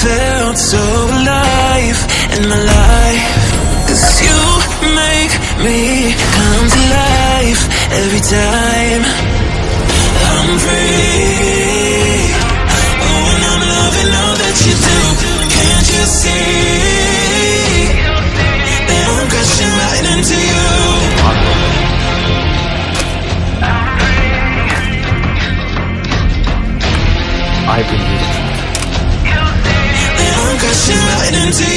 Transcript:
felt so alive in my life. Cause you make me come to life every time I'm free. Oh, and I'm loving all that you do. Can't you see? That I'm crashing right into you. I believe. Into